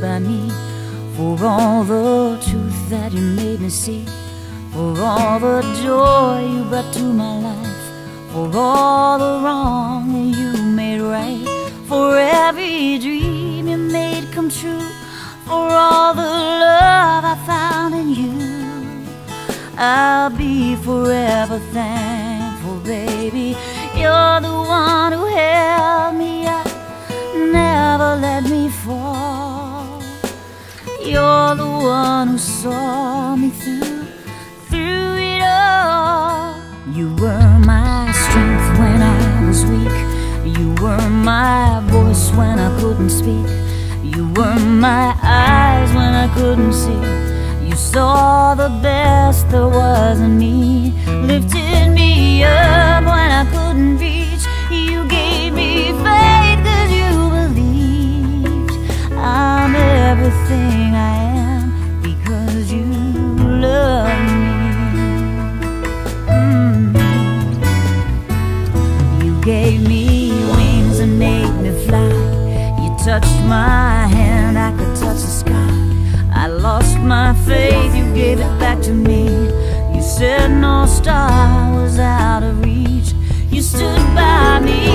by me. For all the truth that you made me see. For all the joy you brought to my life. For all the wrong you made right. For every dream you made come true. For all the love I found in you. I'll be forever thankful, baby. You're the one who You're the one who saw me through, through it all. You were my strength when I was weak. You were my voice when I couldn't speak. You were my eyes when I couldn't see. You saw the best there was in me, lifted me up when I couldn't reach. Gave it back to me. You said no star was out of reach. You stood by me,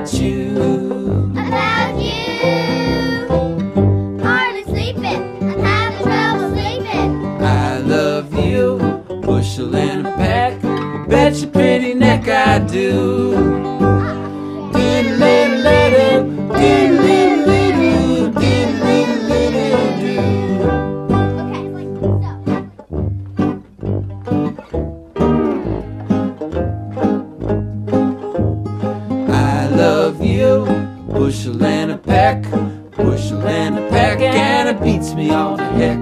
about you. About you. Hardly sleeping. I'm having trouble sleeping. I love you, bushel and a peck, bet your pretty neck I do. Bushel and a peck, bushel and a peck, and it beats me all to heck,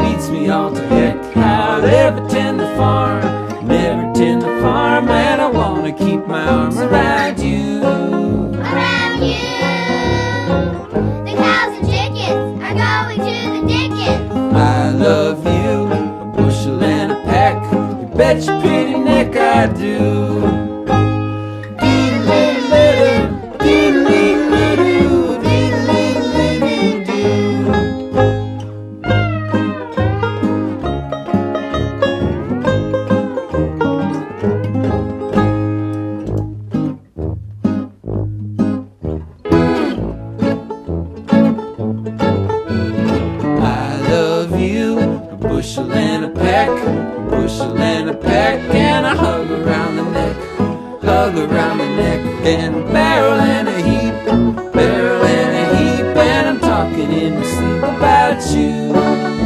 beats me all to heck. How to ever tend the farm, never tend the farm, and I wanna keep my arms around you. Around you. The cows and chickens are going to the dickens. I love you, a bushel and a peck, you bet your pretty neck I do. I love you, a bushel and a peck, a bushel and a peck, and a hug around the neck, hug around the neck, and a barrel and a heap, barrel and a heap, and I'm talking in my sleep about you.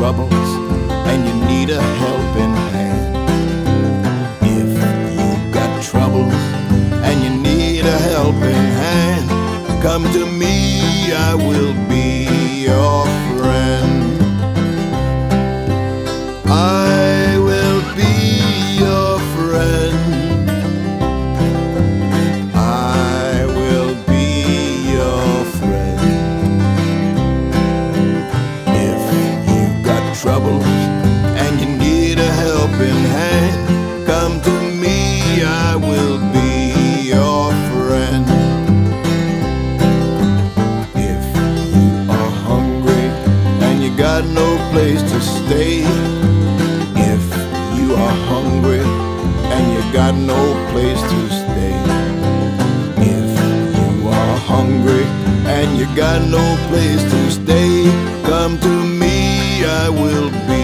Troubles and you need a helping hand. If you got troubles and you need a helping hand, come to me, I will be got no place to stay, if you are hungry and you got no place to stay, come to me, I will be